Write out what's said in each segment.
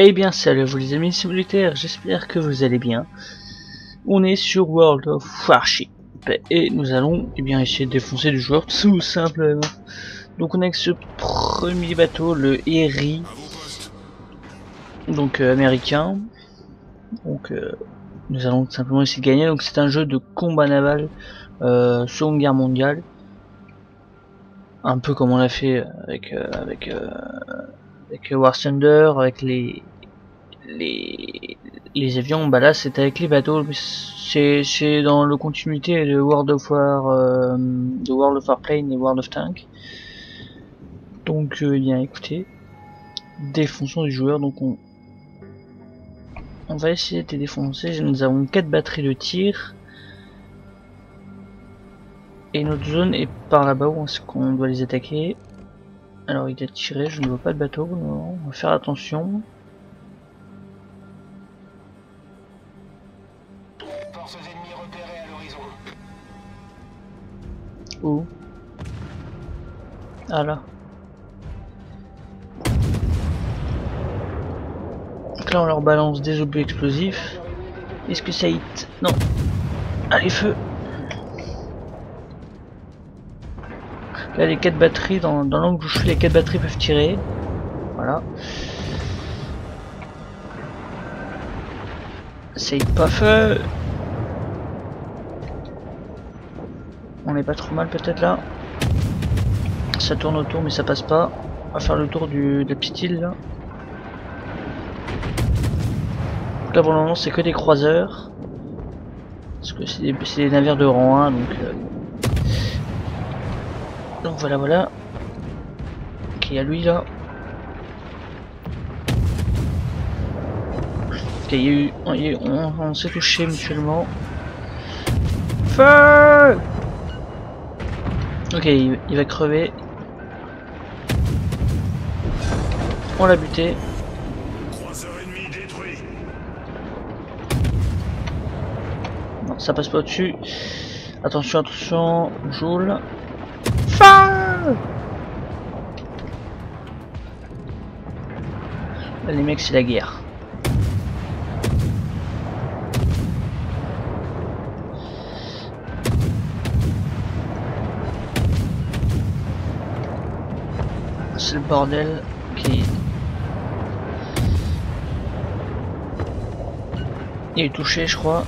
Eh bien salut vous les amis militaires, j'espère que vous allez bien. On est sur World of Warship et nous allons eh bien essayer de défoncer du joueur tout simplement. Donc on a avec ce premier bateau, le Erie, donc euh, américain. Donc euh, nous allons tout simplement essayer de gagner. Donc c'est un jeu de combat naval euh, Seconde Guerre mondiale, un peu comme on l'a fait avec avec avec War Thunder, avec les les les avions, bah là c'est avec les bateaux, c'est dans le continuité de World of War, euh, de World of Warplane et World of Tank. Donc euh, bien écoutez, défonçons du joueur, donc on on va essayer de les défoncer. Nous avons quatre batteries de tir. Et notre zone est par là-bas où qu'on doit les attaquer. Alors il a tiré, je ne vois pas de bateau, non. on va faire attention. Forces ennemies repérées à l'horizon. Où? Ah là. Donc là on leur balance des objets explosifs. Est-ce que ça hit? Non. Allez feu Là les quatre batteries, dans, dans l'angle où je suis, les quatre batteries peuvent tirer. Voilà. Hit pas feu On est pas trop mal peut-être là. Ça tourne autour mais ça passe pas. On va faire le tour de la petite île là. Pour le moment c'est que des croiseurs. Parce que c'est des, c'est des navires de rang 1 donc... euh, Voilà voilà. Y a lui là. Ok il y a eu... On, s'est touché mutuellement. Feu Ok, il, va crever. On l'a buté. Non, ça passe pas au-dessus. Attention, attention. Joule. Les mecs, c'est la guerre. C'est le bordel qui... Il est touché, je crois.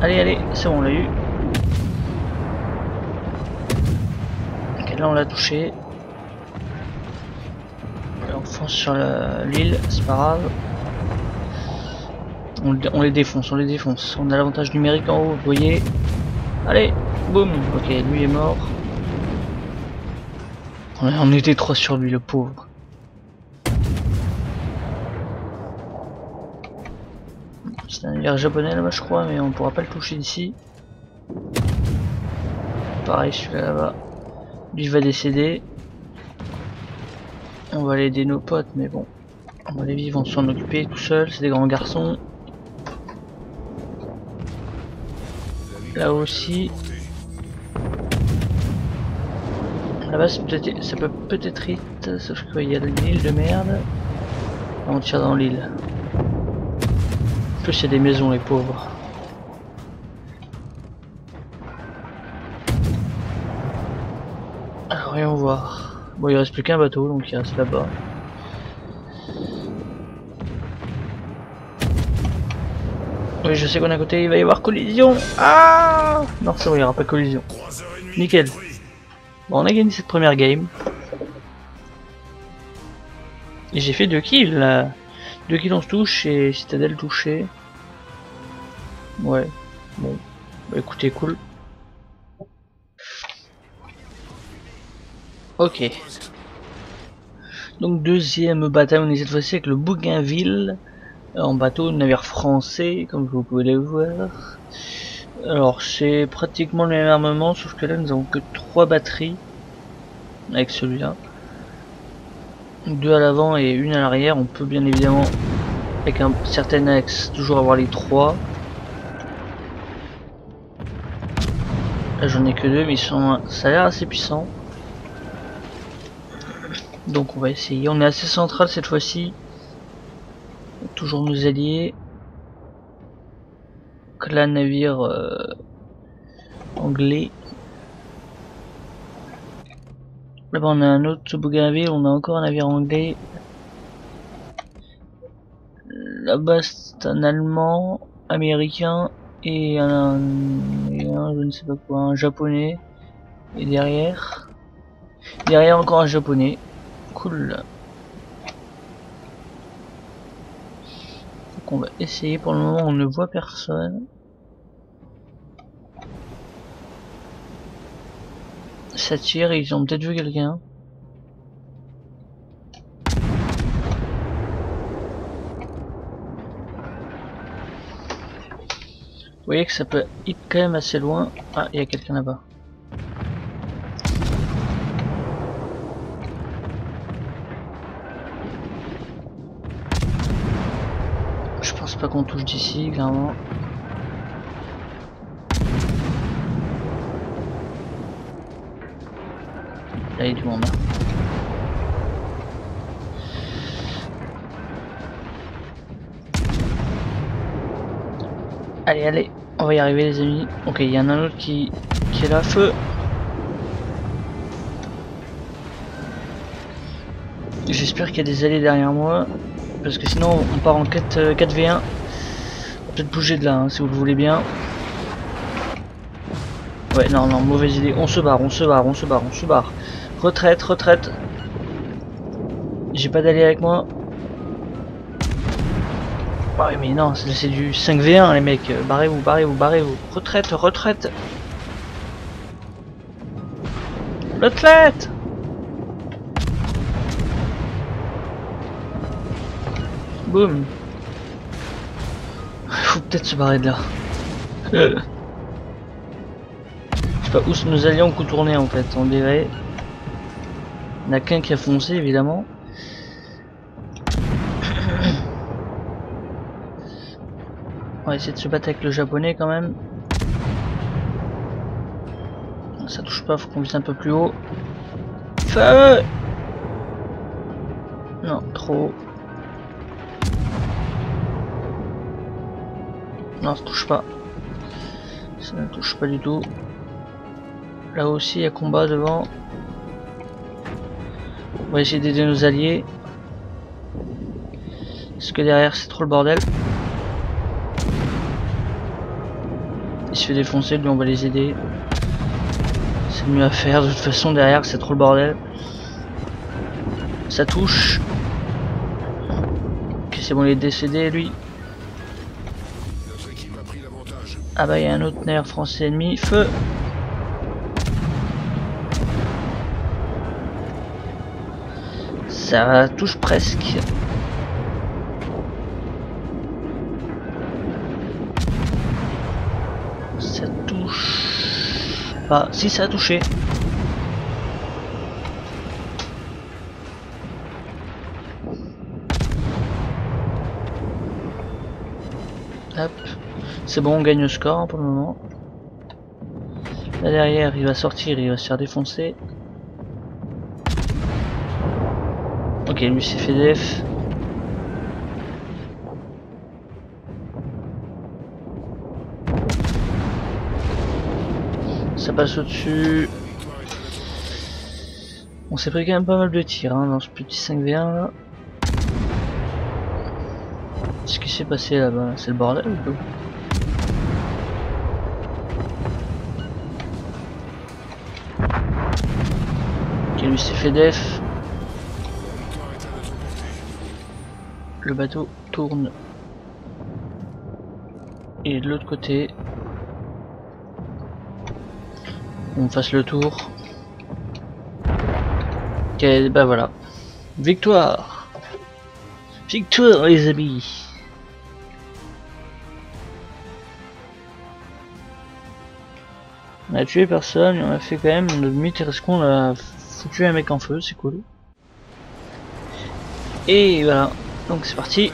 Allez, allez, c'est bon, on l'a eu. Ok, là on l'a touché. On fonce sur l'île, c'est pas grave. On, le- on les défonce, on les défonce. On a l'avantage numérique en haut, vous voyez. Allez, boum. Ok, lui est mort. On était trois sur lui, le pauvre. C'est un navire japonais là-bas je crois mais on pourra pas le toucher d'ici. Pareil celui-là là-bas. Lui va décéder. On va aller aider nos potes mais bon. On va les vivre, on s'en occuper tout seul, c'est des grands garçons. Là aussi. Là-bas ça peut peut-être hit, sauf qu'il y a l'île de merde. On tire dans l'île. En plus, il des maisons, les pauvres. Bon, il reste plus qu'un bateau, donc il reste là-bas. Oui, je sais qu'on est à côté, il va y avoir collision. Ah Non, c'est bon, il n'y aura pas collision. Nickel. Bon, on a gagné cette première game. Et j'ai fait deux kills là. Deux kills en touche et Citadel touché. Ouais. Bon. Bah écoutez, cool. Ok. Donc deuxième bataille, on est cette fois-ci avec le Bougainville. euh, En bateau, navire français, comme vous pouvez le voir. Alors c'est pratiquement le même armement, sauf que là nous avons que trois batteries avec celui-là. Deux à l'avant et une à l'arrière. On peut bien évidemment, avec un certain axe, toujours avoir les trois. Là j'en ai que deux, mais ils sont, ça a l'air assez puissant. Donc on va essayer. On est assez central cette fois-ci. Toujours nos alliés. Clan navire euh, anglais. Là-bas on a un autre Bougainville, on a encore un navire anglais. Là-bas c'est un allemand, américain et un, et un, je ne sais pas quoi, un japonais. Et derrière, derrière encore un japonais. Cool. Donc on va essayer. Pour le moment, on ne voit personne. Ça tire, ils ont peut-être vu quelqu'un. Vous voyez que ça peut hit quand même assez loin. Ah, il y a quelqu'un là-bas. Touche d'ici, clairement. Là, il y a du monde. Allez, allez, on va y arriver les amis. Ok, il y en a un autre qui, qui est là, feu. J'espère qu'il y a des alliés derrière moi. Parce que sinon on part en 4, euh, 4v1. Peut-être bouger de là hein, si vous le voulez bien. Ouais non non mauvaise idée. On se barre, on se barre, on se barre, on se barre. Retraite, retraite. J'ai pas d'alliés avec moi. Ah ouais mais non, c'est c'est du 5v1 les mecs. Barrez-vous, barrez-vous, barrez-vous. Retraite, retraite. Retraite Boum. Faut peut-être se barrer de là. Je sais pas où nous allions contourner en fait, on dirait. Il n'y a qu'un qui a foncé évidemment. On va essayer de se battre avec le japonais quand même. Ça touche pas, faut qu'on vise un peu plus haut. Feu Non, trop haut. Non, ça touche pas. Ça ne touche pas du tout. Là aussi, il y a combat devant. On va essayer d'aider nos alliés. Parce que derrière, c'est trop le bordel. Il se fait défoncer, lui on va les aider. C'est mieux à faire, de toute façon derrière c'est trop le bordel. Ça touche. Ok c'est bon il est décédé lui. Ah bah il y a un autre nerf français ennemi. Feu Ça touche presque. Ça touche pas. Si ça a touché. C'est bon, on gagne le score hein, pour le moment. Là derrière, il va sortir, il va se faire défoncer. Ok, lui c'est fait def. Ça passe au-dessus. On s'est pris quand même pas mal de tirs hein, dans ce petit 5v1 là. Qu'est-ce qui s'est passé là-bas? C'est le bordel ou lui s'est fait def. Le bateau tourne. Et de l'autre côté, on fasse le tour. Bah voilà. Victoire Victoire les amis On a tué personne, on a fait quand même notre demi-terrescon, on a foutu un mec en feu, c'est cool. Et voilà, donc c'est parti.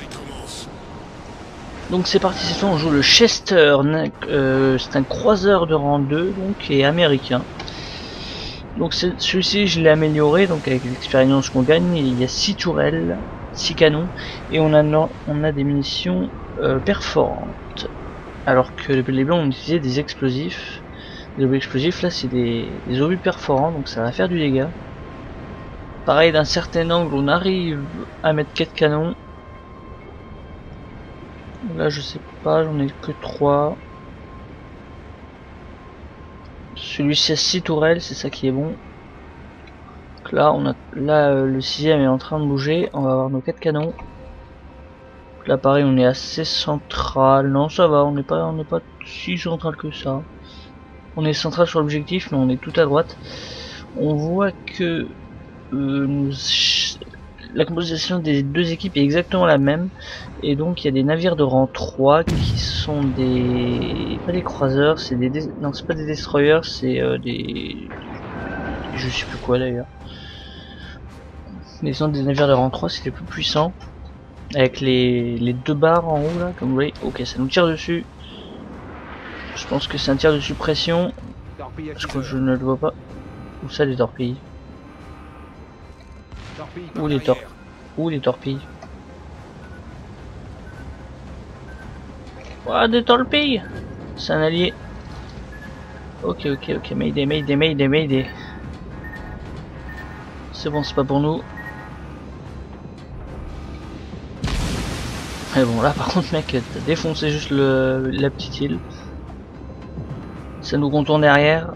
Donc c'est parti, fois on joue le Chester, euh, c'est un croiseur de rang 2 donc et américain. Donc c'est- celui-ci je l'ai amélioré, donc avec l'expérience qu'on gagne, il y a 6 tourelles, 6 canons, et on a, on a des munitions euh, perforantes. Alors que les blancs on utilisait des explosifs. Les obus explosifs là c'est des, obus perforants, donc ça va faire du dégât. Pareil d'un certain angle on arrive à mettre 4 canons. Là je sais pas, j'en ai que 3. Celui-ci a 6 tourelles, c'est ça qui est bon. Là, on a, là euh, le sixième est en train de bouger. On va avoir nos 4 canons. Là, pareil, on est assez central. Non, ça va, on n'est pas, on n'est pas si central que ça. On est central sur l'objectif, mais on est tout à droite. On voit que euh, la composition des deux équipes est exactement la même. Et donc il y a des navires de rang 3 qui sont des... pas des croiseurs, c'est des... non c'est pas des destroyers, c'est euh, des... je sais plus quoi d'ailleurs. Mais sont des navires de rang 3, c'est les plus puissants. Avec les... les deux barres en haut là, comme vous voyez. Ok, ça nous tire dessus. Je pense que c'est un tir de suppression, parce que je ne le vois pas. Où ça les torpilles Torpille Où les tor... Où les torpilles Ouah, des torpilles C'est un allié. Ok, ok, ok, Mayday, Mayday, Mayday, Mayday. C'est bon, c'est pas pour nous. Mais bon, là par contre, mec, t'as défoncé juste le, la petite île. Ça nous contourne derrière.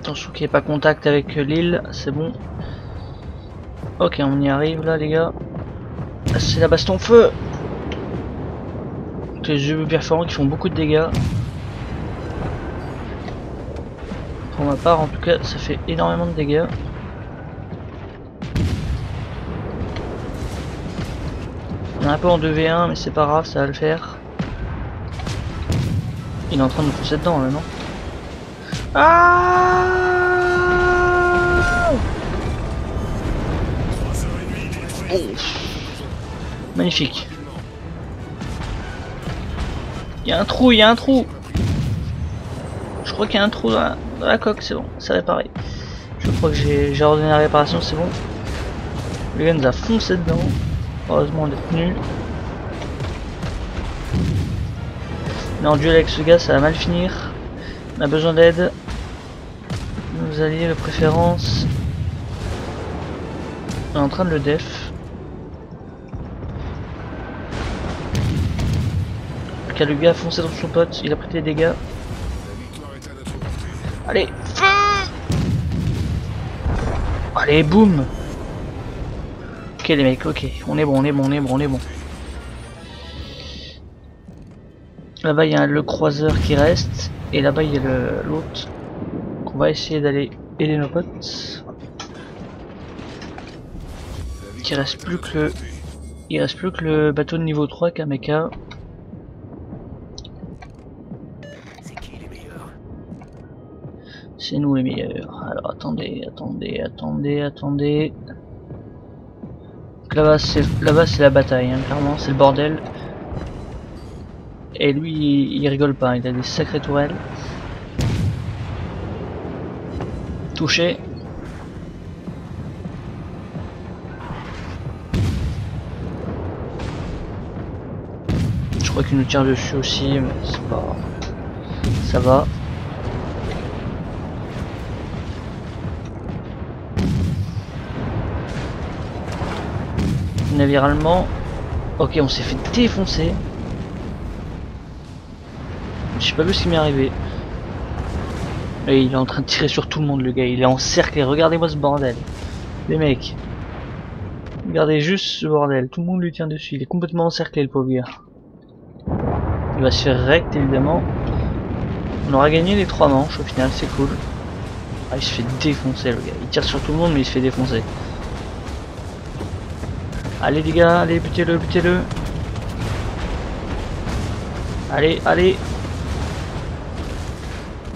Attention qu'il n'y ait pas contact avec l'île, c'est bon. Ok, on y arrive là, les gars. Ah, C'est la baston feu Les jeux perforants qui font beaucoup de dégâts. Pour ma part, en tout cas, ça fait énormément de dégâts. On est un peu en 2v1, mais c'est pas grave, ça va le faire. Il est en train de nous foncer dedans là, non Ah Magnifique. Il y a un trou, il y a un trou. Je crois qu'il y a un trou dans la, coque, c'est bon, c'est réparé. Je crois que j'ai j'ai ordonné la réparation, c'est bon. Le gars nous a foncé dedans. Heureusement on est tenu. Mais en duel avec ce gars, ça va mal finir. On a besoin d'aide. Nos alliés de préférence. On est en train de le def. Le gars a foncé dans son pote, il a pris des dégâts. Allez, Allez, boum Ok les mecs, ok, on est bon, on est bon, on est bon, on est bon. Là-bas il y a le croiseur qui reste, et là-bas il y a l'autre. On va essayer d'aller aider nos potes. Il reste plus que le- reste plus que le bateau de niveau 3 Kameka. C'est nous les meilleurs. Alors attendez, attendez, attendez, attendez. Là-bas c'est c'est la bataille, hein, clairement c'est le bordel. Et lui il, rigole pas, il a des sacrées tourelles. Touché. Je crois qu'il nous tire dessus aussi, mais c'est pas. Ça va. Navire allemand. Ok, on s'est fait défoncer. J'ai pas vu ce qui m'est arrivé. Et il est en train de tirer sur tout le monde, le gars. Il est encerclé. Regardez-moi ce bordel. Les mecs. Regardez juste ce bordel. Tout le monde lui tient dessus. Il est complètement encerclé, le pauvre gars. Il va se faire rect, évidemment. On aura gagné les trois manches au final, c'est cool. Ah, il se fait défoncer, le gars. Il tire sur tout le monde, mais il se fait défoncer. Allez les gars, allez butez-le, butez-le. Allez, allez.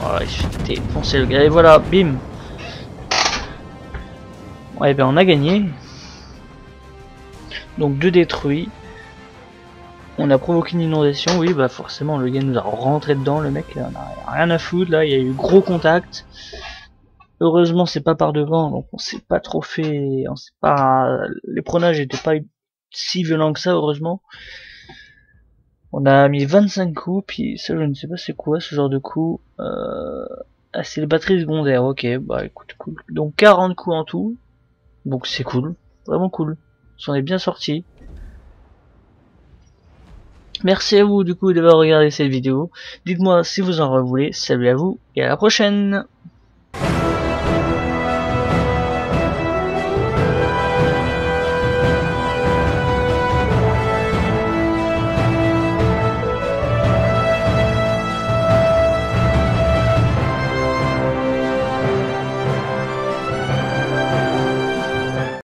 Voilà, le gars. Et voilà, bim. Ouais, ben on a gagné. Donc deux détruits. On a provoqué une inondation, oui, bah forcément le gars nous a rentré dedans, le mec, on a rien à foutre là, il y a eu gros contact. Heureusement, c'est pas par devant, donc on s'est pas trop fait, on s'est pas, les prenages étaient pas si violents que ça, heureusement. On a mis 25 coups, puis ça, je ne sais pas c'est quoi ce genre de coup. Euh... Ah, c'est les batteries secondaires, ok, bah écoute, cool. Donc 40 coups en tout, donc c'est cool, vraiment cool. On est bien sorti. Merci à vous du coup d'avoir regardé cette vidéo. Dites-moi si vous en voulez. Salut à vous et à la prochaine